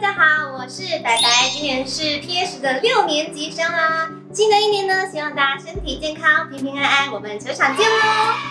大家好我是白白今年是 ps 的六年级生啦新的一年呢希望大家身体健康平平安安我们球场见喽。